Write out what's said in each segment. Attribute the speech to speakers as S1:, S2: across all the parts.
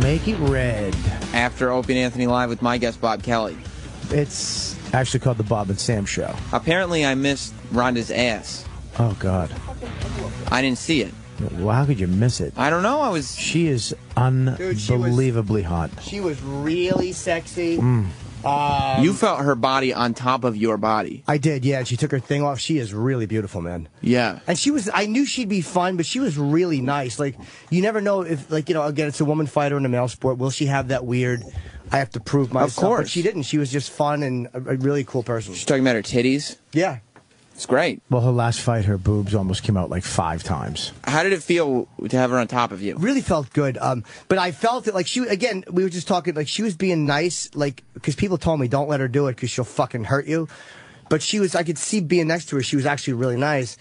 S1: Make it red.
S2: After Opie and Anthony Live with my guest, Bob Kelly.
S1: It's actually called the Bob and Sam Show.
S2: Apparently, I missed Ronda's ass.
S1: Oh, God.
S2: I didn't see it.
S1: Well, how could you miss it?
S2: I don't know. I was.
S1: She is
S3: Dude, she was-
S1: unbelievably hot.
S3: She was really sexy.
S1: Mm.
S3: Um,
S2: you felt her body on top of your body.
S3: I did, yeah. She took her thing off. She is really beautiful, man.
S2: Yeah.
S3: And she was, I knew she'd be fun, but she was really nice. Like, you never know if, like, you know, again, it's a woman fighter in a male sport. Will she have that weird, I have to prove myself?
S2: Of course.
S3: But she didn't. She was just fun and a, a really cool person.
S2: She's talking about her titties.
S3: Yeah.
S2: It's great.
S1: Well, her last fight, her boobs almost came out like five times.
S2: How did it feel to have her on top of you?
S3: Really felt good. Um, but I felt it like she, again, we were just talking, like, she was being nice, like, because people told me, don't let her do it because she'll fucking hurt you. But she was, I could see being next to her, she was actually really nice.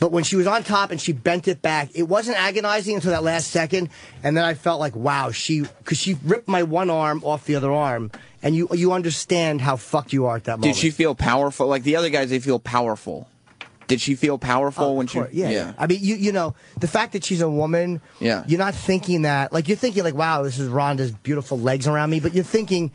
S3: But when she was on top and she bent it back, it wasn't agonizing until that last second. And then I felt like, wow, she, because she ripped my one arm off the other arm. And you, you understand how fucked you are at that moment.
S2: Did she feel powerful? Like the other guys, they feel powerful. Did she feel powerful
S3: Oh,
S2: when she?
S3: yeah, yeah. I mean, you you know, the fact that she's a woman,
S2: Yeah.
S3: you're not thinking that. Like you're thinking, like, wow, this is Ronda's beautiful legs around me, but you're thinking,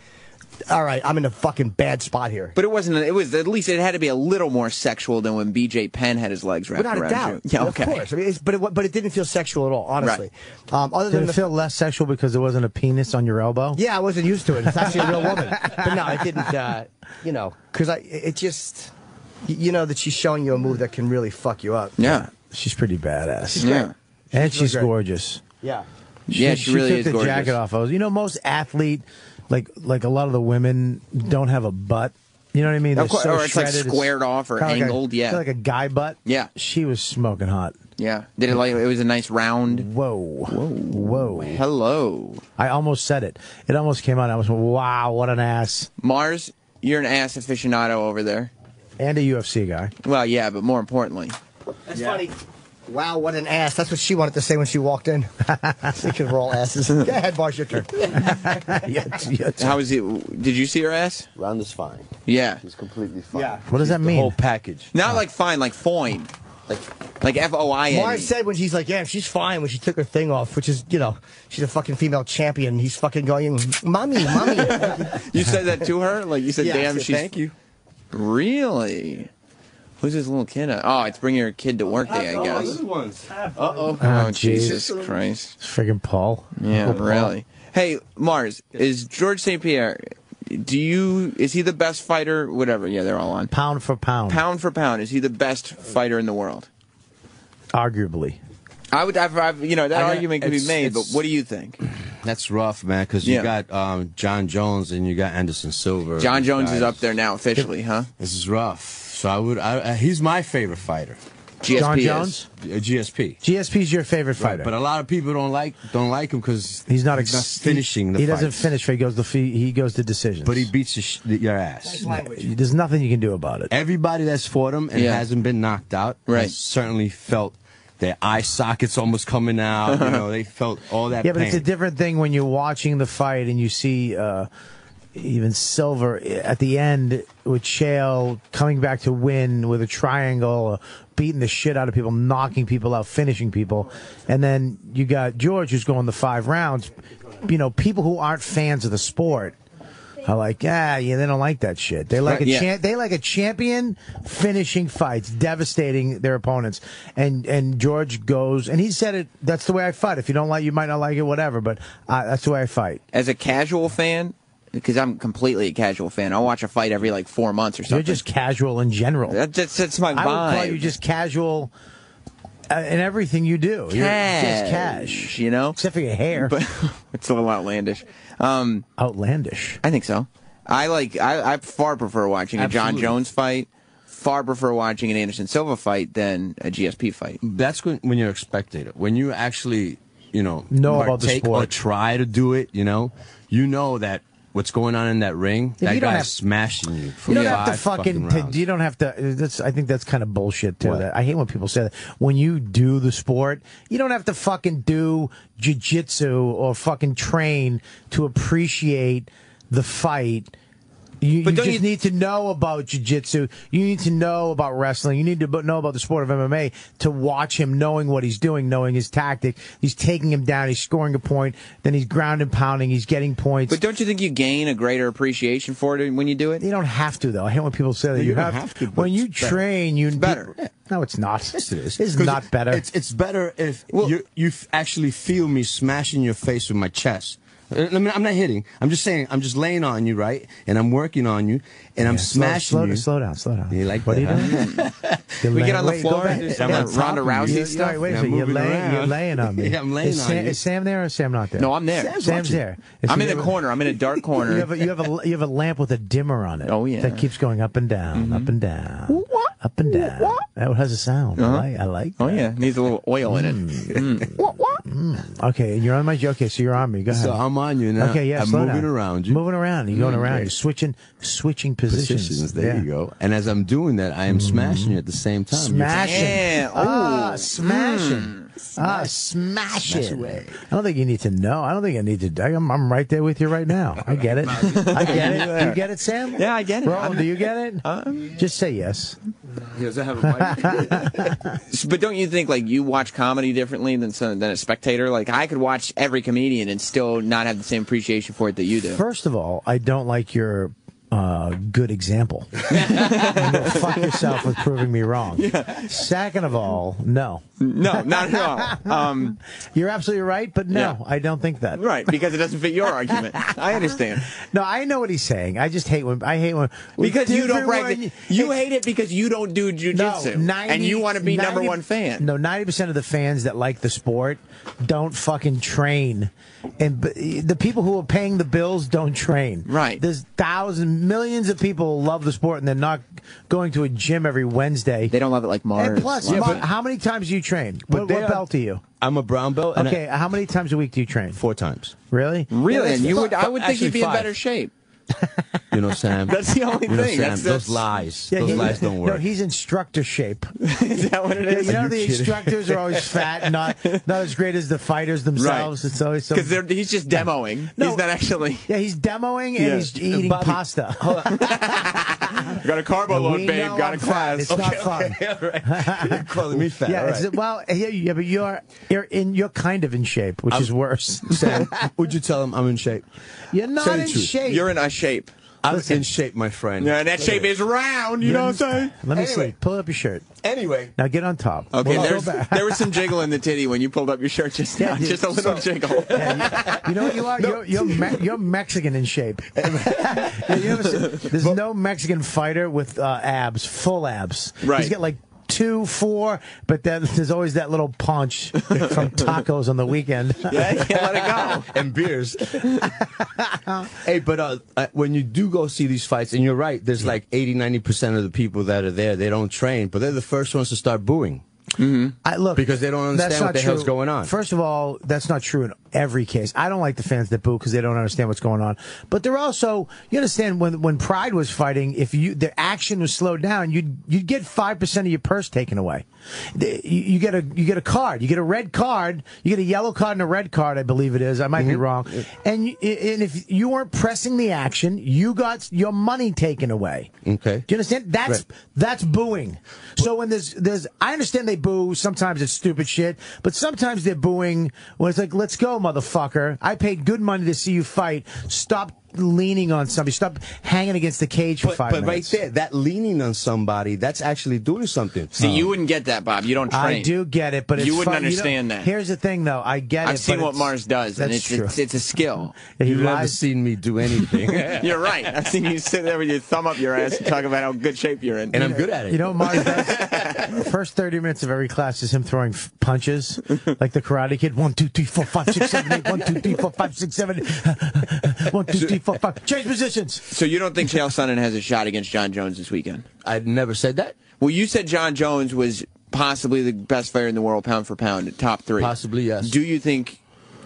S3: all right, I'm in a fucking bad spot here.
S2: But it wasn't. It was at least it had to be a little more sexual than when B.J. Penn had his legs wrapped
S3: Without a
S2: around
S3: doubt,
S2: you. Yeah,
S3: of course. I mean, it's, but it, but it didn't feel sexual at all, honestly. Um, other
S1: Did
S3: than
S1: it
S3: the
S1: feel less sexual because there wasn't a penis on your elbow?
S3: yeah, I wasn't used to it. It's actually a real woman, but no, it didn't. Uh, you know, because I it just you know that she's showing you a move that can really fuck you up.
S2: Yeah.
S1: She's pretty badass.
S3: She's
S2: Yeah.
S3: great.
S1: and
S3: She's
S1: she's
S3: really
S1: gorgeous.
S3: Yeah.
S2: Yeah, she really
S1: took
S2: is
S1: the
S2: gorgeous.
S1: jacket off. I was, you know, most athlete, like like a lot of the women don't have a butt. You know what I mean?
S2: Of
S1: They're
S2: course,
S1: so
S2: or it's, like,
S1: shredded,
S2: squared off or
S1: kinda like a-
S2: angled, yeah.
S1: like a guy butt.
S2: Yeah.
S1: she was smoking hot.
S2: Yeah. Did it like it was a nice round?
S1: Whoa, whoa, whoa!
S2: Hello,
S1: I almost said it. It almost came out. I was wow, what an ass!
S2: Mars. You're an ass aficionado over there.
S1: And a UFC guy.
S2: Well, yeah, but more importantly,
S3: That's funny. Wow, what an ass. That's what she wanted to say when she walked in. Because we're all asses. Go ahead, Mars, your turn.
S1: yeah, yeah.
S2: how was it? Did you see her ass?
S4: Ronda's fine.
S2: Yeah.
S4: She's completely fine.
S3: Yeah.
S1: What does that
S4: The
S1: mean?
S4: whole package.
S2: Not like fine, like foin,
S4: Like
S2: like F O I N.
S3: Mars said when she's like, yeah, she's fine when she took her thing off, which is, you know, she's a fucking female champion. He's fucking going, mommy, mommy.
S2: You said that to her? Like you said,
S3: Yeah,
S2: damn,
S3: said,
S2: she's
S3: thank you.
S2: really. Who's this little kid? at? Oh, it's bringing your kid to work day, I guess.
S4: ones.
S2: Oh,
S1: Oh,
S2: Jesus Christ!
S1: It's friggin' Paul.
S2: Yeah,
S1: Oh, Paul.
S2: really. Hey, Mars, is George St. Pierre? Do you? Is he the best fighter? Whatever. Yeah, they're all on.
S1: Pound for pound,
S2: Pound for pound, is he the best fighter in the world?
S1: arguably.
S2: I would. I've, I've, you know, that
S4: I
S2: argument could be made, but what do you think?
S4: That's rough, man, because you
S2: Yeah.
S4: got um, Jon Jones and you got Anderson Silva.
S2: John
S4: These
S2: Jones is up there now officially, huh?
S4: This is rough. So I would. I, uh, he's my favorite fighter.
S2: GSP
S1: John. Jones?
S4: Uh, GSP.
S1: GSP's your favorite fighter.
S4: But a lot of people don't like don't like him because
S1: he's not, ex-
S4: finishing the
S1: He doesn't finish. He goes to he goes to decisions.
S4: But he beats the sh- your ass.
S1: There's nothing you can do about it.
S4: Everybody that's fought him and
S2: Yeah.
S4: hasn't been knocked out
S2: Right.
S4: has certainly felt their eye sockets almost coming out. you know, they felt all that
S1: Yeah, but it's a different thing when you're watching the fight and you see uh, even Silva at the end with Chael coming back to win with a triangle, beating the shit out of people, knocking people out, finishing people, and then you got George who's going the five rounds. You know, people who aren't fans of the sport. are like, ah, yeah, they don't like that shit. They like
S2: Right,
S1: a
S2: yeah.
S1: champ. They like a champion finishing fights, devastating their opponents. And and George goes, and he said it. That's the way I fight. If you don't like, you might not like it, whatever. But uh, that's the way I fight.
S2: As a casual fan, because I'm completely a casual fan, I'll watch a fight every like four months or something.
S1: You're just casual in general.
S2: That, that's, that's my vibe.
S1: I would
S2: vibe.
S1: call you just casual uh, in everything you do. You're just cash,
S2: you know,
S1: except for your hair.
S2: But it's a little outlandish. Um,
S1: outlandish.
S2: I think so. I like. I, I far prefer watching a
S4: Jon
S2: Jones fight. Far prefer watching an Anderson Silva fight than a GSP fight.
S4: That's when, when you're a spectator. When you actually, you know,
S1: Know about the
S4: partake
S1: sport.
S4: or try to do it, you know, you know that what's going on in that ring,
S1: Yeah,
S4: that guy's
S1: have-
S4: smashing you.
S1: You don't have to fucking. to, you don't have to. Uh, that's. I think that's kind of bullshit too. That I hate when people say that. When you do the sport, you don't have to fucking do jujitsu or fucking train to appreciate the fight. You,
S2: But
S1: you
S2: don't
S1: just
S2: you-
S1: need to know about jiu-jitsu. You need to know about wrestling. You need to know about the sport of MMA to watch him, knowing what he's doing, knowing his tactic. He's taking him down. He's scoring a point. Then he's ground and pounding. He's getting points.
S2: But don't you think you gain a greater appreciation for it when you do it?
S1: you don't have to, though. I hate when people say that.
S4: You
S1: You,
S4: don't
S1: have,
S4: have to,
S1: When you
S4: it's better.
S1: train, you
S2: better.
S1: No, it's not.
S4: Yes, it is.
S1: It's
S4: 'Cause
S1: not better.
S4: It's it's better if
S2: Well-
S4: you you actually feel me smashing your face with my chest. Uh, I mean, I'm not hitting. I'm just saying. I'm just laying on you, right? And I'm working on you, and I'm
S1: Yeah, slow- slow,
S4: you.
S1: Slow down, slow down.
S4: You like
S1: what
S4: that,
S1: are you doing?
S2: We get on the floor and just
S4: I'm
S2: yeah, Ronda. Rousey
S1: You're-
S2: stuff.
S1: Wait, wait a
S4: Yeah.
S1: You're laying, you're laying on me.
S4: Yeah, I'm laying
S1: is
S4: on
S1: Sam,
S4: you.
S1: Is Sam there or is Sam not there?
S2: No, I'm there.
S4: Sam's
S1: Sam's there. Is
S2: I'm in the corner. I'm in a dark
S1: You
S2: corner.
S1: have, a, you have a you have a lamp with a dimmer on it.
S2: Oh, yeah. Mm-hmm.
S1: that keeps going up and down, up and down, up and down. That has a sound. I uh-huh. like. I like.
S2: Oh
S1: that.
S2: yeah, needs a little oil in it. Mm. Mm. Mm.
S1: Okay, and you're on my. Okay, so you're on me. Go ahead.
S4: So I'm on you now.
S1: Okay, yeah,
S4: I'm
S1: slow
S4: moving
S1: down.
S4: around you.
S1: Moving around. You're going around.
S4: Okay.
S1: You're switching, switching positions.
S4: Positions. There
S1: Yeah.
S4: you go. And as I'm doing that, I am smashing you at the same time. You're-
S1: Smashing.
S2: Yeah.
S1: Ah,
S2: Ooh.
S1: Smashing. Ah, smash it.
S4: away.
S1: I don't think you need to know. I don't think I need to. I'm, I'm right there with you right now. I get it. I get it. You get it, Sam?
S2: Yeah, I get it.
S1: Roland, do you get it? Just say yes.
S4: Does it have a mic?
S2: But don't you think like you watch comedy differently than some, than a spectator? Like I could watch every comedian and still not have the same appreciation for it that you do.
S1: First of all, I don't like your uh, good example. you go fuck yourself with proving me wrong. Second of all, no.
S2: No, not at all. Um,
S1: You're absolutely right, but no,
S2: Yeah.
S1: I don't think that.
S2: right, because it doesn't fit your argument. I understand.
S1: No, I know what he's saying. I just hate when I hate when
S2: Because you don't practice. You hate it because you don't do jujitsu.
S1: No,
S2: and you want to be number one fan.
S1: No, ninety percent of the fans that like the sport don't fucking train, and b- the people who are paying the bills don't train.
S2: Right.
S1: There's thousands, millions of people who love the sport, and they're not going to a gym every Wednesday.
S2: They don't love it like Mars.
S1: and plus,
S2: loves
S1: Mar-
S2: it.
S1: how many times do you train? What,
S4: they
S1: what
S4: are-
S1: belt are you?
S4: I'm a brown belt. And
S1: Okay, how many times a week do you train?
S4: Four times.
S1: Really?
S2: really,
S1: Yeah,
S2: and you
S1: that's-
S2: would. I would think
S4: Actually,
S2: you'd be in better shape.
S4: You know, Sam.
S2: That's the only
S4: you know,
S2: thing.
S4: Sam,
S2: That's-
S4: those lies.
S1: Yeah,
S4: those
S1: he-
S4: lies don't work.
S1: No, he's instructor shape.
S2: Is that what it is?
S1: You know
S4: you
S1: the
S4: kidding?
S1: instructors are always fat, not not as great as the fighters themselves. It's always so.
S2: Because he's just demoing.
S1: No.
S2: He's not actually.
S1: Yeah, he's demoing and
S2: Yeah.
S1: he's eating
S4: Bobby-
S1: pasta.
S2: Got a carbo
S1: We
S2: load, babe. Got a
S1: I'm fat.
S2: class.
S1: It's not fun.
S4: You're calling me fat.
S1: Yeah,
S4: right.
S1: well, yeah, yeah, but you're you're in you're kind of in shape, which is worse.
S4: Sam, would you tell him I'm in shape?
S1: You're not in shape.
S2: You're in a shape.
S4: I'm in shape, my friend.
S2: Yeah, that shape is round. You know what I'm saying?
S1: Let me
S4: Anyway.
S1: see. Pull up your shirt.
S4: Anyway,
S1: Now get on top.
S2: Okay,
S1: We'll go
S2: there's,
S1: back.
S2: there was some jiggle in the titty when you pulled up your shirt just now.
S1: dude,
S2: just a little jiggle.
S1: Yeah, you, you know what you are? You're you're, me- you're Mexican in shape. Yeah, you ever see- there's no Mexican fighter with uh, abs, full abs.
S2: Right.
S1: He's got like two, four, but then there's always that little punch from tacos on the weekend.
S2: yeah, you can't let it go.
S4: and beers. hey, but uh, uh, when you do go see these fights, and you're right, there's like 80, 90% of the people that are there, they don't train, but they're the first ones to start booing. Mm-hmm.
S1: I look
S4: Because they don't understand
S1: that's
S4: what
S1: not
S4: the hell's
S1: true.
S4: going on.
S1: First of all, that's not true in every case. I don't like the fans that boo because they don't understand what's going on. But they're also you understand when when Pride was fighting, if you the action was slowed down, you'd you'd get five percent of your purse taken away. You, get a you get a card, you get a red card, you get a yellow card and a red card, I believe it is. I might
S4: Mm-hmm.
S1: be wrong. And you, and if you weren't pressing the action, you got your money taken away.
S4: Okay.
S1: Do you understand? That's
S4: Right.
S1: that's booing. So when there's there's I understand they boo. Sometimes it's stupid shit, but sometimes they're booing when it's like, "Let's go, motherfucker! I paid good money to see you fight. Stop leaning on somebody. Stop hanging against the cage for
S4: But,
S1: five
S4: but right there, that leaning on somebody, that's actually doing something.
S2: See, you wouldn't get that, Bob. You don't train.
S1: I do get it, but it's
S2: You wouldn't
S1: fun-
S2: understand
S1: know-
S2: that.
S1: Here's the thing, though. I get it.
S2: I've seen
S1: but
S2: what
S1: it's-
S2: Mars does, and it's,
S1: true.
S2: it's it's a skill.
S1: He
S4: You've never seen me do anything.
S2: You're right. I've seen you sit there with your thumb up your ass and talk about how good shape you're in.
S4: and I'm good at it.
S1: You know what Mars does? the first 30 minutes of every class is him throwing f- punches like the Karate Kid. One, two, three, four, five, six, seven, eight. One, two, three, four, five, six, seven. eight. One, two, three, four, five. Change positions.
S2: so you don't think Chael Sonnen has a shot against Jon Jones this weekend?
S4: I've never said that.
S2: Well, you said Jon Jones was possibly the best fighter in the world, pound for pound, top three.
S4: Possibly, yes.
S2: Do you think?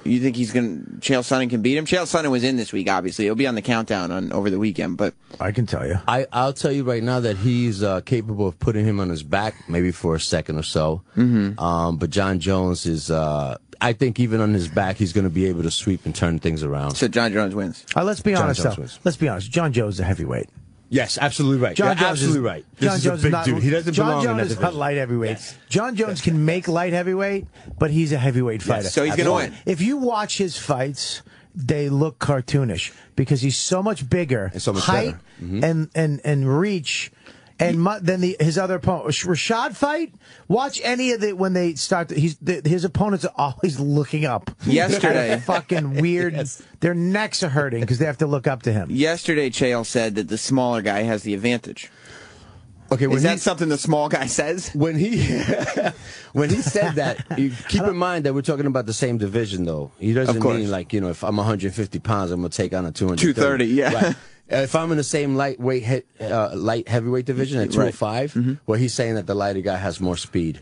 S2: You think he's gonna? Chael Sonnen can beat him. Chael Sonnen was in this week. Obviously, he'll be on the countdown on over the weekend. But
S1: I can tell you.
S4: I, I'll tell you right now that he's uh, capable of putting him on his back, maybe for a second or so. Mm-hmm. Um, but Jon Jones is uh, I think even on his back, he's going to be able to sweep and turn things around.
S2: So Jon Jones wins.
S1: Uh, let's be
S4: John
S1: honest,
S4: Jones
S1: though.
S4: wins.
S1: Let's be honest. Jon Jones is a heavyweight.
S4: yes, absolutely right.
S1: John
S4: You're
S1: Jones
S4: absolutely
S1: is,
S4: right. This
S1: John
S4: is
S1: Jones
S4: a big
S1: not,
S4: dude. He doesn't
S1: John
S4: belong
S1: Jones
S4: in that
S1: is not
S4: division.
S1: light heavyweight. Jon Jones can make light heavyweight, but he's a heavyweight fighter.
S2: so he's gonna win.
S1: If you watch his fights, they look cartoonish because he's so much bigger,
S4: And so much
S1: height
S4: better. Mm-hmm.
S1: and and and reach. And mu- then the, his other opponent, Rashad fight. Watch any of the when they start. He's the, his opponents are always looking up.
S2: Yesterday.
S1: Fucking weird. Their necks are hurting because they have to look up to him.
S2: Yesterday, Chael said that the smaller guy has the advantage.
S4: Okay, when
S2: Is
S4: he,
S2: that something the small guy says?
S4: when he when he said that, you keep in mind that we're talking about the same division, though. He doesn't mean like you know if I'm 150 pounds, I'm gonna take on a 230.
S2: 230, yeah.
S4: Right. Uh, If I'm in the same lightweight, uh, light heavyweight division at
S2: Right.
S4: 205,
S2: Mm-hmm.
S4: well, he's saying that the lighter guy has more speed.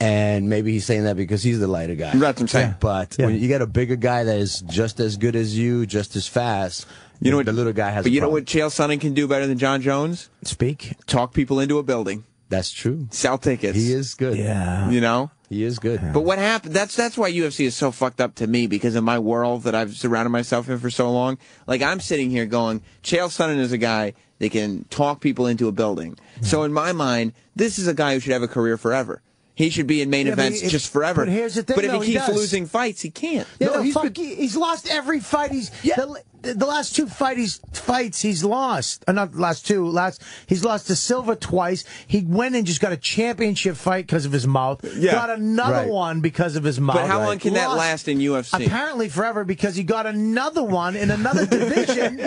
S4: And maybe he's saying that because he's the lighter guy.
S2: That's what I'm saying.
S4: But
S1: Yeah.
S4: when you get a bigger guy that is just as good as you, just as fast,
S2: You know what
S4: the little guy has.
S2: But you know what Chael Sonnen can do better than Jon Jones?
S1: Speak.
S2: Talk people into a building,
S4: That's true.
S2: sell tickets.
S4: He is good.
S1: Yeah.
S2: You know.
S4: He is good.
S2: But what happened? That's that's why UFC is so fucked up to me because of my world that I've surrounded myself in for so long. Like I'm sitting here going, Chael Sonnen is a guy that can talk people into a building. So in my mind, this is a guy who should have a career forever. He should be in main
S1: Yeah,
S2: events
S1: if-
S2: just forever.
S1: but here's the thing,
S2: But if
S1: though,
S2: he
S1: he
S2: keeps
S1: does.
S2: losing fights, he can't.
S1: Yeah,
S4: No,
S1: no,
S4: he's
S1: fuck,
S4: been-
S1: he's lost every fight. He's the, the last two fight he's fights he's lost. Uh, not the last two. Last he's lost to Silva twice. He went and just got a championship fight because of his mouth.
S2: Yeah.
S1: got another
S4: Right.
S1: one because of his mouth.
S2: But how long can that last in UFC?
S1: Apparently forever because he got another one in another division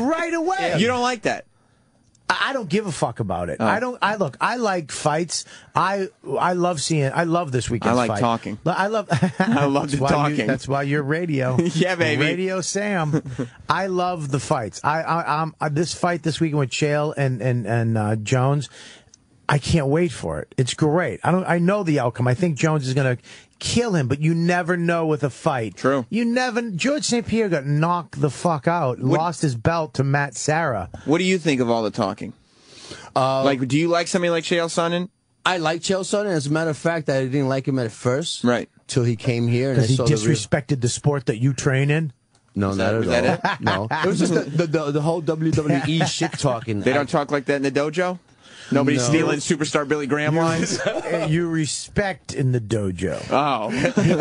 S1: right away.
S2: You don't like that.
S1: I don't give a fuck about
S2: Oh.
S1: it. I don't. I look. I like fights. I I love seeing. I love this weekend.
S2: I like
S1: fight.
S2: talking.
S1: I love.
S2: I love the
S1: why you-
S2: talking.
S1: that's why you're radio.
S2: Yeah, baby.
S1: Radio Sam. I love the fights. I, I I'm I, this fight this weekend with Chael and and and uh, Jones. I can't wait for it. It's great. I don't. I know the outcome. I think Jones is going to kill him, but you never know with a fight.
S2: True.
S1: You never. George St. Pierre got knocked the fuck out. Lost his belt to Matt Serra.
S2: What do you think of all the talking?
S1: Uh,
S2: like, do you like somebody like Chael Sonnen?
S4: I like Chael Sonnen. As a matter of fact, I didn't like him at first.
S2: Right.
S4: Till he came here and I
S1: Because he
S4: saw the
S1: disrespected the sport that you train in.
S4: No,
S2: that-
S4: not
S2: was
S4: at
S2: that
S4: all. No, it was just the, the, the, the whole WWE shit talking.
S2: They don't talk like that in the dojo. Nobody's
S4: No.
S2: stealing superstar Billy Graham lines.
S1: You respect in the dojo.
S2: oh,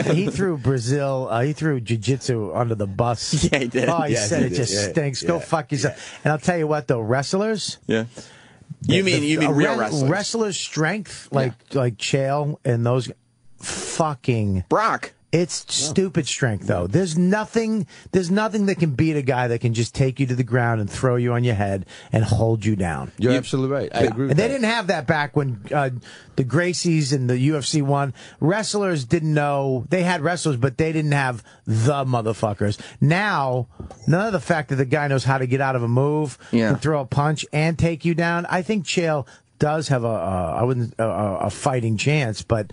S1: he, he threw Brazil. Uh, he threw jiu-jitsu under the bus.
S2: Yeah, he did.
S1: Oh, he
S4: Yeah,
S1: said
S4: he
S1: it
S4: did.
S1: just
S4: Yeah,
S1: stinks. Go fuck yourself. And I'll tell you what, though, wrestlers.
S2: yeah. You mean you mean real wrestlers?
S1: Wrestlers' strength, like like Chael and those, fucking.
S2: Brock.
S1: It's stupid strength, though. There's nothing. There's nothing that can beat a guy that can just take you to the ground and throw you on your head and hold you down.
S4: You're absolutely right. I agree. With
S1: And they
S4: that.
S1: didn't have that back when uh, the Gracies and the UFC won. Wrestlers didn't know they had wrestlers, but they didn't have the motherfuckers. Now, none of the fact that the guy knows how to get out of a move,
S2: Yeah.
S1: can throw a punch, and take you down. I think Chael does have a, a I wouldn't a, a a fighting chance, but.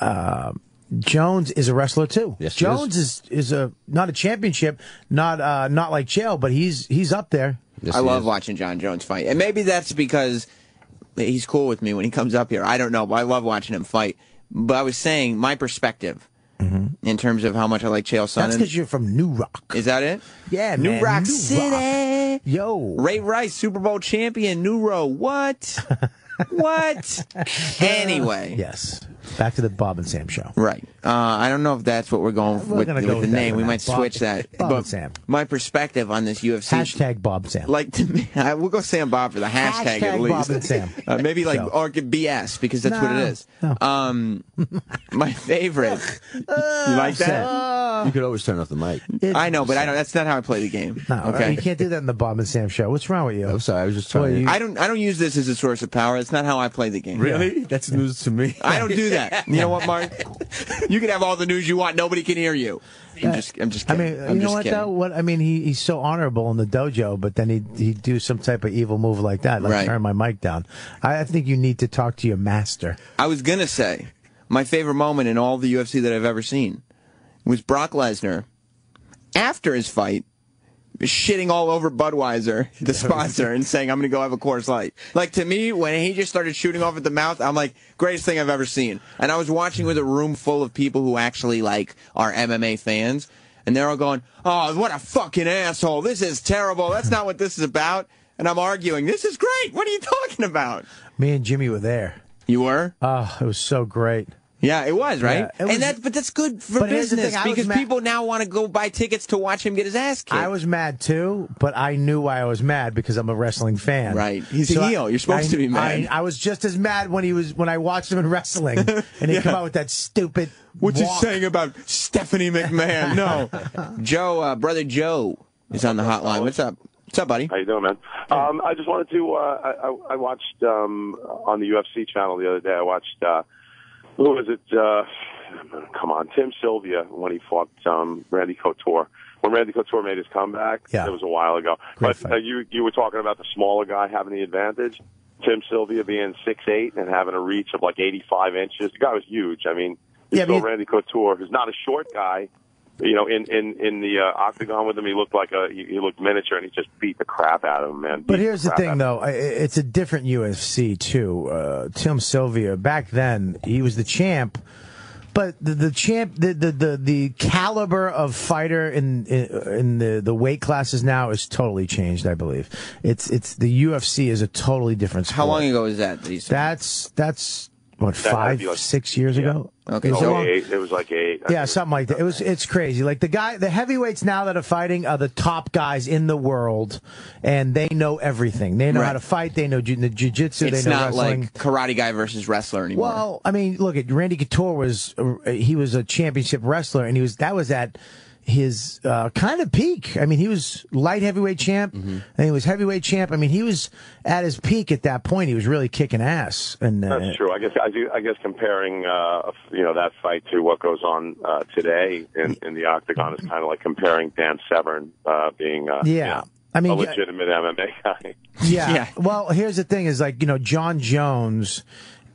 S1: Uh, Jones is a wrestler too.
S4: Yes,
S1: Jones is. is a not a championship, not uh, not like Chael, but he's he's up there.
S4: Yes,
S2: I love
S4: is.
S2: watching Jon Jones fight, and maybe that's because he's cool with me when he comes up here. I don't know, but I love watching him fight. But I was saying my perspective in terms of how much I like Chael
S1: Mm-hmm. That's because you're from New Roc.
S2: Is that it?
S1: Yeah,
S2: New
S1: man,
S2: Rock
S1: New
S2: City.
S1: Yo,
S2: Ray Rice, Super Bowl champion, New Row. What? what? anyway.
S1: Yes. Back to the Bob and Sam show.
S2: Right. Uh, I don't know if that's what we're going
S1: We're
S2: with, with
S1: go
S2: the
S1: with
S2: name. We might
S1: Bob-
S2: switch that.
S1: Bob
S2: but
S1: and Sam.
S2: My perspective on this UFC.
S1: Hashtag Bob Sam.
S2: Like to me, I, we'll go Sam Bob for the hashtag,
S1: Hashtag
S2: at least.
S1: Bob and Sam.
S2: Uh, maybe like
S1: So.
S2: or BS because that's what it is.
S1: no.
S2: Um, my favorite. you like that?
S4: You could always turn off the mic.
S1: It-
S2: I know, but I don't. That's not how I play the game.
S1: No,
S2: okay.
S1: you can't do that in the Bob and Sam show. What's wrong with you?
S4: I'm sorry. I was just
S1: Well,
S4: trying.
S1: you-
S4: to...
S2: I don't. I don't use this as a source of power. It's not how I play the game.
S4: really? That's news to me.
S2: I don't do that. You know what, Mark? You can have all the news you want. Nobody can hear you. I'm just. I'm just
S1: I mean,
S2: I'm
S1: you know what
S2: kidding.
S1: though? What I mean, he, he's so honorable in the dojo, but then he he do some type of evil move like that, like
S2: Right.
S1: turn my mic down. I, I think you need to talk to your master.
S2: I was gonna say my favorite moment in all the UFC that I've ever seen was Brock Lesnar after his fight shitting all over Budweiser, the sponsor, and saying, I'm going to go have a Coors Light. Like, to me, when he just started shooting off at the mouth, I'm like, greatest thing I've ever seen. And I was watching with a room full of people who actually, like, are MMA fans. And they're all going, oh, what a fucking asshole. This is terrible. That's not what this is about. And I'm arguing, this is great. What are you talking about?
S1: Me and Jimmy were there.
S2: You were?
S1: Oh, it was so great.
S2: Yeah, it was right,
S1: Yeah, it was-
S2: and that, but that's good for
S1: But here's the
S2: business
S1: thing,
S2: because
S1: ma-
S2: people now want to go buy tickets to watch him get his ass kicked.
S1: I was mad too, but I knew why I was mad because I'm a wrestling fan.
S2: Right. He's a
S1: I-
S2: heel. You're supposed
S1: I-
S2: to be mad.
S1: I, I was just as mad when he was when I watched him in wrestling, and he come out with that stupid.
S2: What's he saying about Stephanie McMahon? No, Joe, uh, brother Joe is on the hotline. What's up? What's up, buddy?
S5: How you doing, man? Um, I just wanted to. Uh, I, I I watched um, on the UFC channel the other day. I watched. Uh, who was it? Uh, come on, Tim Sylvia when he fought um, Randy Couture. When Randy Couture made his comeback,
S1: Yeah.
S5: it was a while ago.
S1: Great
S5: but uh, you you were talking about the smaller guy having the advantage. Tim Sylvia being six eight and having a reach of like eighty five inches. The guy was huge. I mean, you
S1: Yeah,
S5: saw
S1: but he-
S5: Randy Couture, who's not a short guy. You know, in in in the uh, octagon with him, he looked like a he, he looked miniature, and he just beat the crap out of him, man.
S1: But here's the
S5: crap out
S1: thing, though. I- It's a different UFC too. Uh, Tim Sylvia back then, he was the champ, but the, the champ, the, the the the caliber of fighter in in, in the the weight classes now is totally changed. I believe it's it's the UFC is a totally different. Sport.
S2: How long ago was that? that?
S1: That's that's what
S5: That
S1: five
S5: be like-
S1: six years ago.
S2: Okay,
S1: It was
S2: so-
S1: a
S5: Oh, eight. It was like eight. I
S1: yeah, something like that. It was it's crazy. Like the guy, the heavyweights now that are fighting are the top guys in the world, and they know everything. They know how to fight. They know ju- the jujitsu.
S2: it's
S1: They know
S2: not
S1: wrestling.
S2: like karate guy versus wrestler anymore.
S1: well, I mean, look at Randy Couture was uh, he was a championship wrestler, and he was that was at his uh, kind of peak. I mean, he was light heavyweight champ,
S2: Mm-hmm.
S1: and he was heavyweight champ. I mean, he was at his peak at that point. He was really kicking ass. And uh,
S5: That's true. I guess I do. I guess comparing, uh, you know, that fight to what goes on uh, today in, in the octagon is kind of like comparing Dan Severn uh, being, uh,
S1: Yeah.
S5: you know,
S1: I mean,
S5: a
S1: yeah-
S5: legitimate MMA guy.
S1: Yeah.
S2: Yeah.
S1: Well, here's the thing: is like you know, Jon Jones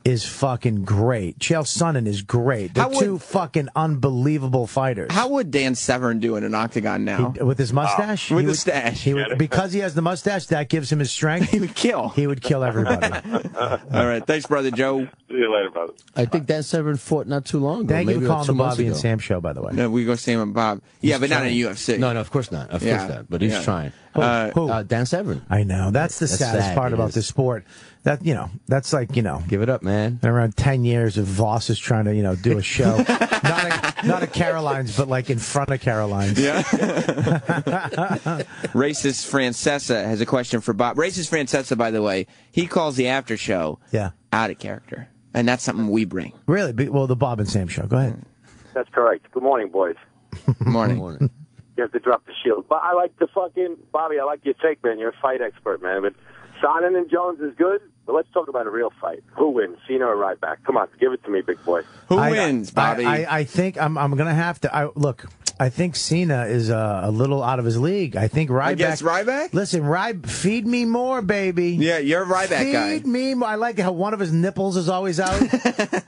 S1: is fucking great. Chael Sonnen is great. They're
S2: would-
S1: two fucking unbelievable fighters.
S2: How would Dan Severn do in an octagon now?
S1: He- with his mustache,
S2: With
S1: He
S2: the
S1: would-
S2: stash.
S1: he would, because he has the mustache. That gives him his strength.
S2: he would kill.
S1: He would kill everybody.
S2: All right, thanks, brother Joe.
S5: See you later, brother.
S4: I think Dan Severn fought not too long ago.
S1: Thank you
S4: maybe
S1: for
S4: like
S1: calling the Bobby and. Sam show, by the way.
S2: No, we go Sam and Bob. Yeah, but not in. UFC.
S4: No, no, of course not. Of
S2: Yeah.
S4: course not. But he's
S2: Yeah.
S4: trying.
S2: Uh,
S1: Who?
S4: Uh, Dan Severn.
S1: I know. That's the
S4: That's
S1: saddest
S4: sad,
S1: part
S4: it
S1: about
S4: is.
S1: this sport. That you know, that's like you know,
S4: Give it up, man.
S1: around ten years of Voss is trying to you know do a show, not a, not a Caroline's, but like in front of Caroline's.
S2: Yeah. Racist Francesa has a question for Bob. Racist Francesa, by the way, he calls the after show
S1: Yeah.
S2: out of character. And that's something we bring.
S1: Really? Well, the Bob and Sam show. Go ahead.
S6: That's correct. Good morning, boys.
S2: Morning.
S4: Morning.
S6: You have to drop the shield. But I like the fucking Bobby. I like your take, man. You're a fight expert, man. But Sonnen and Jones is good. But let's talk about a real fight. Who wins, Cena or Ryback? Come on, give it to me, big boy.
S2: Who
S1: I-
S2: wins, Bobby?
S1: I, I, I think I'm, I'm going to have to. I, look, I think Cena is uh, a little out of his league. I think Ryback.
S2: Against Ryback?
S1: Listen, Ryb, feed me more, baby.
S2: yeah, you're a Ryback
S1: feed
S2: guy.
S1: Feed me more. I like how one of his nipples is always out.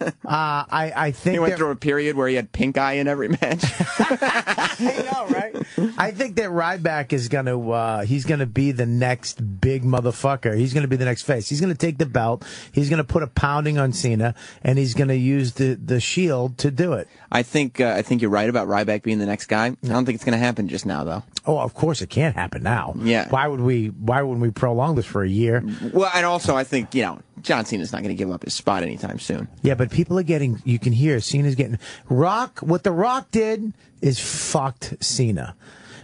S1: uh, I, I think
S2: He went
S1: that-
S2: through a period where he had pink eye in every match.
S1: I know, right? I think that Ryback is gonna uh, he's gonna be the next big motherfucker. He's gonna be the next face. He's gonna take the belt. He's gonna put a pounding on Cena, and he's gonna use the the Shield to do it.
S2: I think uh, I think you're right about Ryback being the next guy. I don't think it's going to happen just now, though.
S1: Oh, of course it can't happen now.
S2: Yeah.
S1: Why would we? Why wouldn't we prolong this for a year?
S2: Well, and also I think you know John Cena's not going to give up his spot anytime soon.
S1: Yeah, but people are getting. You can hear Cena's getting. Rock. What the Rock did is fucked Cena.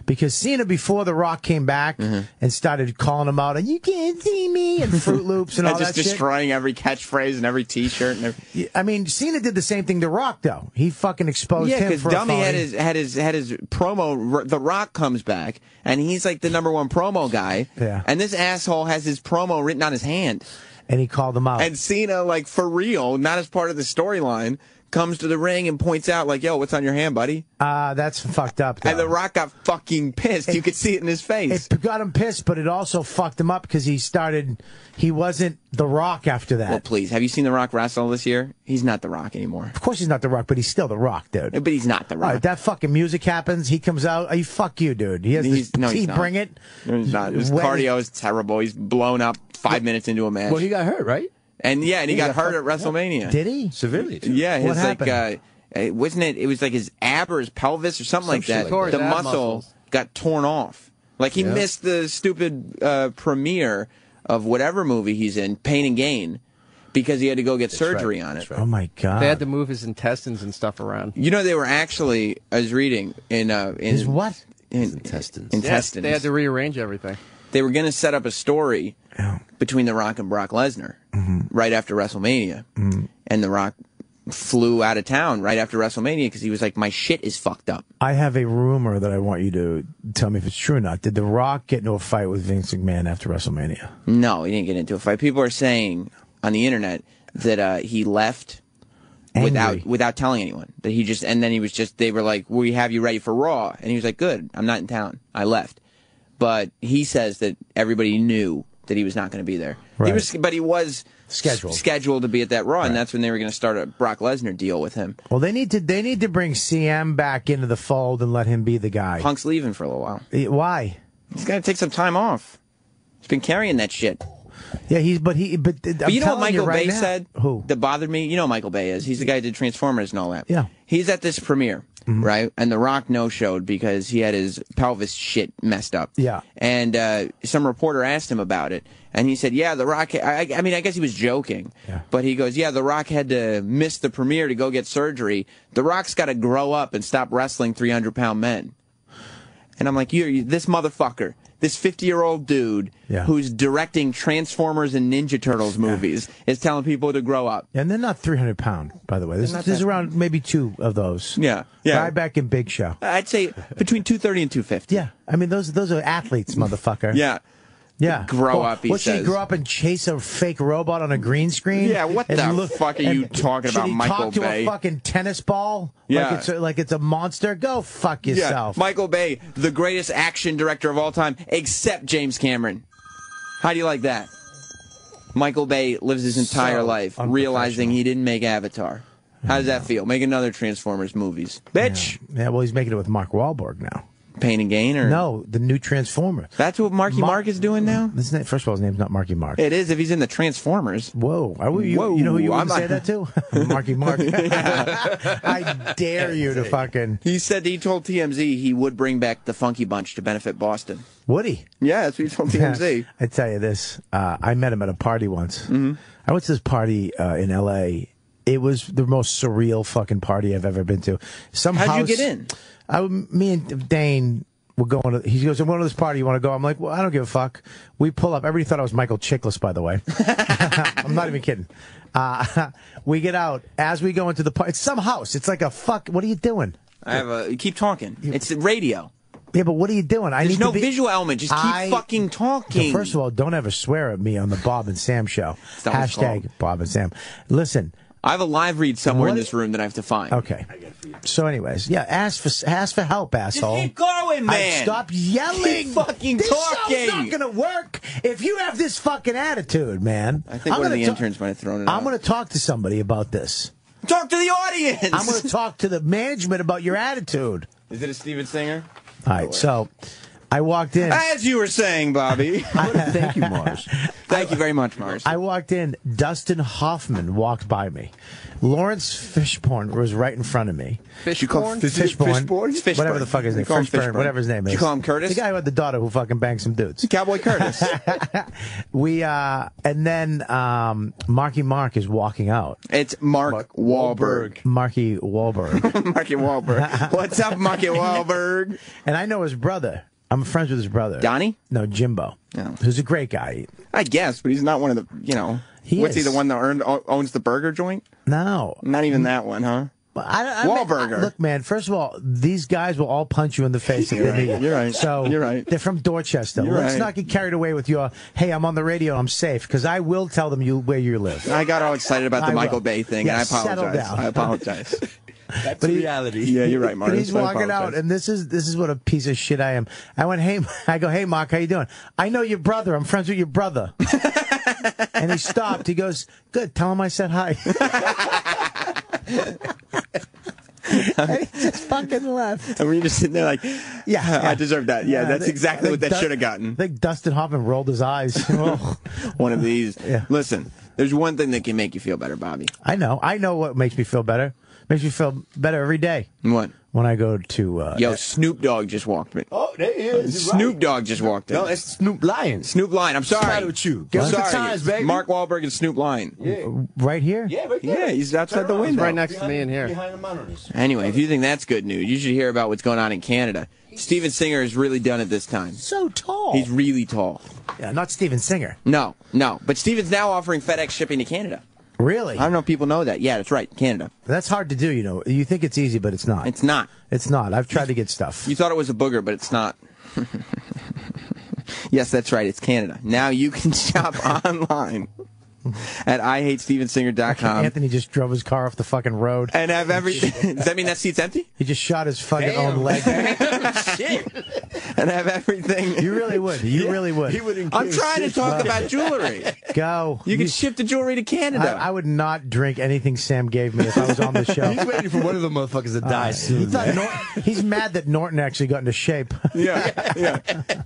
S1: Because Cena, before The Rock came back
S2: Mm-hmm.
S1: and started calling him out, and you can't see me, and Fruit Loops and all
S2: just
S1: that shit.
S2: destroying every catchphrase and every T-shirt and every.
S1: I mean, Cena did the same thing to Rock, though. He fucking exposed
S2: Yeah,
S1: him
S2: because
S1: for
S2: Dummy had his had his had his promo. The Rock comes back, and he's like the number one promo guy.
S1: Yeah.
S2: And this asshole has his promo written on his hand,
S1: and he called him out.
S2: and Cena, like for real, not as part of the storyline, comes to the ring and points out like, "Yo, what's on your hand, buddy?"
S1: Uh, that's fucked up. Though.
S2: And The Rock got fucking pissed. you could see it in his face.
S1: It got him pissed, but it also fucked him up because he started. He wasn't the Rock after that.
S2: well, please, have you seen The Rock wrestle this year? He's not The Rock anymore.
S1: of course, he's not the Rock, but he's still the Rock, dude.
S2: But he's not The Rock.
S1: right, that fucking music happens. He comes out. Are you fuck you, dude? He has
S2: He's-
S1: this.
S2: no, he's
S1: he
S2: not.
S1: bring it.
S2: No, he's not. His
S1: When-
S2: cardio is terrible. He's blown up five minutes into a match.
S4: Well, he got hurt, right?
S2: And yeah, and he,
S4: he
S2: got,
S4: got
S2: hurt at WrestleMania.
S1: Did he?
S4: Severely. Too.
S2: Yeah, his
S1: What
S2: like
S1: happened?
S2: uh, uh, wasn't it? It was like his ab or his pelvis or something like that.
S4: like
S7: Tore
S2: the muscle
S7: muscles.
S2: got torn off. Like he
S4: Yeah.
S2: missed the stupid uh, premiere of whatever movie he's in, Pain and Gain, because he had to go get surgery
S4: right.
S2: on it.
S4: Right.
S1: Oh my god.
S7: They had to move his intestines and stuff around.
S2: You know, they were actually. I was reading in uh, in
S1: His what?
S2: in,
S4: intestines.
S7: Yes,
S2: Intestines.
S7: they had to rearrange everything.
S2: They were going to set up a story between The Rock and Brock Lesnar
S1: Mm-hmm.
S2: right after WrestleMania, and The Rock flew out of town right after WrestleMania because he was like, "My shit is fucked up."
S1: I have a rumor that I want you to tell me if it's true or not. Did The Rock get into a fight with Vince McMahon after WrestleMania?
S2: No, he didn't get into a fight. People are saying on the internet that uh, he left
S1: Angry.
S2: without without telling anyone. That he just and then he was just they were like, "We have you ready for Raw," and he was like, "Good, I'm not in town. I left." But he says that everybody knew that he was not going to be there. He was, but he was
S1: Scheduled.
S2: scheduled to be at that run. and that's when they were going to start a Brock Lesnar deal with him.
S1: Well, they need to. They need to bring CM back into the fold and let him be the guy.
S2: Punk's leaving for a little while.
S1: Why?
S2: He's got to take some time off. He's been carrying that shit.
S1: Yeah, he's. But he. But,
S2: But you know what Michael
S1: right
S2: Bay
S1: now-
S2: said?
S1: Who?
S2: That bothered me? You know who Michael Bay is. He's the guy who did Transformers and all that.
S1: Yeah.
S2: He's at this premiere, right? And The Rock no showed because he had his pelvis shit messed up.
S1: Yeah.
S2: And uh, some reporter asked him about it. And he said, yeah, The Rock, I, I mean, I guess he was joking.
S1: Yeah.
S2: But he goes, yeah, The Rock had to miss the premiere to go get surgery. The Rock's got to grow up and stop wrestling 300 pound men. And I'm like, you, you this motherfucker, this 50 year old dude
S1: Yeah.
S2: who's directing Transformers and Ninja Turtles movies is telling people to grow up.
S1: And they're not 300 pound, by the way. There's,
S2: not
S1: there's around maybe two of those.
S2: Yeah, yeah.
S1: Ryback and Big Show.
S2: I'd say between 230 and 250.
S1: Yeah, I mean those those are athletes, motherfucker.
S2: Yeah.
S1: Yeah.
S2: Grow
S1: Well,
S2: up, he
S1: what should he grow up and chase a fake robot on a green screen?
S2: Yeah, what the fuck are you talking about,
S1: he
S2: Michael
S1: talk to a fucking tennis ball?
S2: Yeah.
S1: like it's a, like it's a monster. Go fuck
S2: Yeah.
S1: yourself.
S2: Michael Bay, the greatest action director of all time, except James Cameron. How do you like that? Michael Bay lives his entire
S1: So
S2: life realizing he didn't make Avatar. How does that feel? Make another Transformers movies. Bitch!
S1: yeah, well, he's making it with Mark Wahlberg now.
S2: Pain and Gain or
S1: No, the new Transformer.
S2: That's what Marky
S1: Mar-
S2: Mark is doing now?
S1: His name, first of all, his name's not Marky Mark.
S2: It is if he's in the Transformers.
S1: Whoa! I, you,
S2: Whoa,
S1: you know who you
S2: I'm
S1: would say that to? Marky Mark. I dare you to fucking
S2: He said he told TMZ he would bring back the Funky Bunch to benefit Boston.
S1: Woody.
S2: Yeah, that's what he told TMZ.
S1: I tell you this, uh, I met him at a party once.
S2: Mm-hmm.
S1: I went to this party uh, in L.A. It was the most surreal fucking party I've ever been to. Some
S2: How'd you get in?
S1: I, me and Dane were going to. He goes, "I'm going to this party. You want to go?" I'm like, "Well, I don't give a fuck." We pull up. Everybody thought I was Michael Chiklis, by the way. I'm not even kidding. Uh, we get out as we go into the party. It's some house. It's like a fuck. What are you doing?
S2: I have a keep talking. It's radio.
S1: Yeah, but what are you doing? I
S2: There's
S1: need
S2: no
S1: to be,
S2: visual element. Just keep
S1: I-
S2: fucking talking.
S1: First of all, don't ever swear at me on the Bob and Sam show.
S2: It's not what it's
S1: Hashtag. Bob and Sam. Listen.
S2: I have a live read somewhere in this room that I have to find.
S1: Okay. So, anyways, yeah, ask for ask for help, asshole.
S2: keep going,
S1: I-
S2: man.
S1: stop yelling.
S2: Keep fucking
S1: this
S2: talking.
S1: Show's not gonna work if you have this fucking attitude, man.
S2: I think
S1: I'm
S2: one of the interns might have thrown it
S1: I'm
S2: out.
S1: going to talk to somebody about this.
S2: Talk to the audience.
S1: I'm going to talk to the management about your attitude.
S2: Is it a Steven Singer?
S1: All right. So, I walked in.
S2: As you were saying, Bobby.
S4: Thank you, Mars.
S2: Thank you very much, Mars.
S1: I walked in. Dustin Hoffman walked by me. Laurence Fishburne was right in front of me.
S2: you call
S7: Fishborn?
S2: Fish-
S1: Fishburne,
S2: Fishborn? Fishburne.
S1: whatever the fuck his name,
S2: call him
S1: Fishburne,
S2: Fishburne.
S1: whatever his name
S2: Did
S1: is.
S2: you call him Curtis?
S1: The guy who had the daughter who fucking banged some dudes.
S2: Cowboy Curtis.
S1: We uh, and then um, Marky Mark is walking out.
S2: it's Mark, Wahlberg.
S1: Marky Wahlberg,
S2: Marky Wahlberg. What's up, Marky Wahlberg?
S1: and I know his brother. I'm friends with his brother.
S2: Donnie?
S1: No, Jimbo.
S2: No.
S1: Who's a great guy.
S2: I guess, but he's not one of the, you know.
S1: He
S2: what's he, the one that earned, owns the burger joint?
S1: No,
S2: Not even that one, huh?
S1: But I, I mean, look, man. First of all, these guys will all punch you in the face if they meet you.
S2: You're right.
S1: So
S2: You're right.
S1: They're from Dorchester.
S2: You're
S1: Let's
S2: right.
S1: not get carried away with your. Hey, I'm on the radio. I'm safe because I will tell them you where you live.
S2: I got all excited about the
S1: I
S2: Michael
S1: will.
S2: Bay thing,
S1: Yeah,
S2: and I apologize. I apologize.
S4: That's
S1: But he-
S4: reality.
S2: yeah, you're right,
S1: But
S2: Martin.
S1: he's walking out, and this is this is what a piece of shit I am. I went, hey, I go, hey, Mark, how you doing? I know your brother. I'm friends with your brother. and he stopped. He goes, good. Tell him I said hi. just fucking left.
S2: And we're just sitting there like,
S1: Yeah, yeah.
S2: I deserve that. Yeah, that's
S1: I
S2: exactly what that should have gotten.
S1: I think Dustin Hoffman rolled his eyes.
S2: one of these.
S1: Yeah.
S2: Listen, there's one thing that can make you feel better, Bobby.
S1: I know. I know what makes me feel better. Makes me feel better every day
S2: What?
S1: when I go to. Uh,
S2: Yo, Snoop Dogg just walked in.
S4: Oh, there he is. You're
S2: Snoop
S4: right.
S2: Dogg just walked in.
S4: No, it's Snoop Lion.
S2: Snoop Lion. I'm sorry.
S4: matter with you?
S2: I'm
S4: Get with the
S2: sorry.
S4: times, baby.
S2: Mark Wahlberg and Snoop Lion.
S4: Yeah.
S1: right here.
S4: Yeah, right there.
S2: Yeah, he's outside the
S4: around.
S2: window.
S7: right next to me in here.
S4: Behind the monitors.
S2: Anyway, if you think that's good news, you should hear about what's going on in Canada. Steven Singer has really done it this time.
S1: So tall.
S2: He's really tall.
S1: yeah, not Steven Singer.
S2: No, no. But Steven's now offering FedEx shipping to Canada.
S1: Really?
S2: I don't know if people know that. Yeah, that's right. Canada.
S1: That's hard to do. You know, you think it's easy, but it's not.
S2: It's not.
S1: It's not. I've tried to get stuff.
S2: You thought it was a booger, but it's not. yes, that's right. It's Canada. Now you can shop online at IHateStevenSinger.com
S1: Anthony just drove his car off the fucking road.
S2: and have everything. Does that mean that seat's empty?
S1: He just shot his fucking
S4: Damn.
S1: own leg.
S2: Shit. And have everything.
S1: You really would. You really would.
S4: He would
S2: I'm trying to talk about jewelry.
S1: Go.
S2: You can ship the jewelry to Canada.
S1: I would not drink anything Sam gave me if I was on the show.
S4: He's waiting for one of the motherfuckers to die
S1: He
S4: soon.
S1: thought
S4: man.
S1: Nor- he's mad that Norton actually got into shape.
S2: yeah, yeah.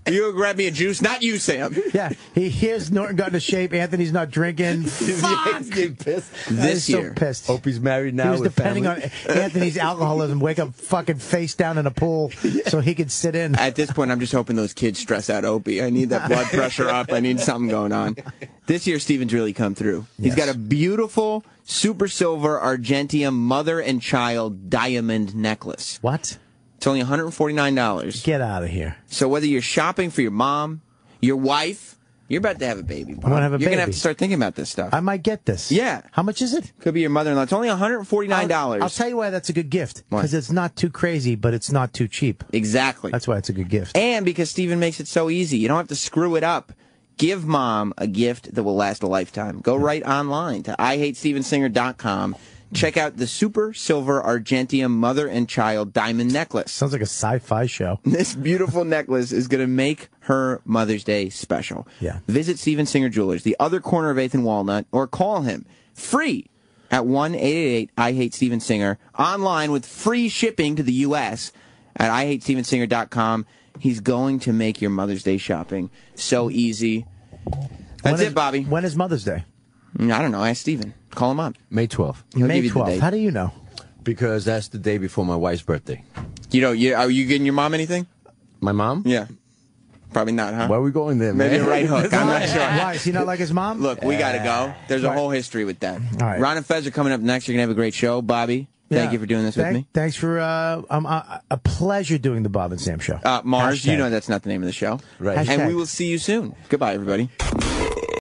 S2: You grab me a juice, not you, Sam.
S1: yeah, he hears Norton got into shape. Anthony's not drinking. Fuck.
S4: He's pissed.
S2: This year.
S1: so pissed.
S4: Hope he's married now.
S1: he was
S4: with
S1: depending
S4: family.
S1: on Anthony's alcoholism. Wake up, fucking face down in a pool, so he could sit in.
S2: At this point, I'm just hoping those kids stress out Opie. I need that blood pressure up. I need something going on. This year, Steven's really come through. He's got a beautiful super silver Argentium mother and child diamond necklace.
S1: What?
S2: It's only $149.
S1: Get out of here.
S2: So whether you're shopping for your mom, your wife, you're about to have a baby. Bob.
S1: I'm gonna have a
S2: You're gonna have to start thinking about this stuff.
S1: I might get this.
S2: Yeah.
S1: How much is it?
S2: Could be your mother-in-law. It's only $149.
S1: I'll, I'll tell you why that's a good gift.
S2: Why?
S1: Because it's not too crazy, but it's not too cheap.
S2: exactly.
S1: That's why it's a good gift.
S2: And because Steven makes it so easy, you don't have to screw it up. Give mom a gift that will last a lifetime. Go right online to IHateStevenSinger.com. Check out the Super Silver Argentium Mother and Child Diamond Necklace.
S1: Sounds like a sci-fi show.
S2: This beautiful necklace is going to make her Mother's Day special.
S1: Yeah.
S2: Visit Steven Singer Jewelers, the other corner of 8th and Walnut, or call him free at 1 888 I Hate Steven Singer, online with free shipping to the U.S. at I Hate Steven IHateStevenSinger.com. He's going to make your Mother's Day shopping so easy. That's it, Bobby.
S1: When is Mother's Day?
S2: I don't know. Ask Steven. Call him up.
S4: May 12th.
S2: He'll
S1: May
S2: give you the
S1: 12th. How do you know?
S4: Because that's the day before my wife's birthday.
S2: You know, you, are you getting your mom anything?
S4: My mom?
S2: Yeah. Probably not, huh?
S4: Where are we going there,
S2: Maybe
S4: man?
S2: a right hook. I'm not sure.
S1: Why? Is he not like his mom?
S2: Look, we got to go. There's a whole history with that.
S1: All right.
S2: Ron and Fez are coming up next. You're going to have a great show. Bobby, thank
S1: Yeah.
S2: you for doing this
S1: Thank-
S2: with me.
S1: Thanks for uh, um, uh, a pleasure doing the Bob and Sam show.
S2: Uh, Mars,
S1: Hashtag.
S2: you know that's not the name of the show.
S4: Right.
S2: And
S1: Hashtag.
S2: we will see you soon. Goodbye, everybody.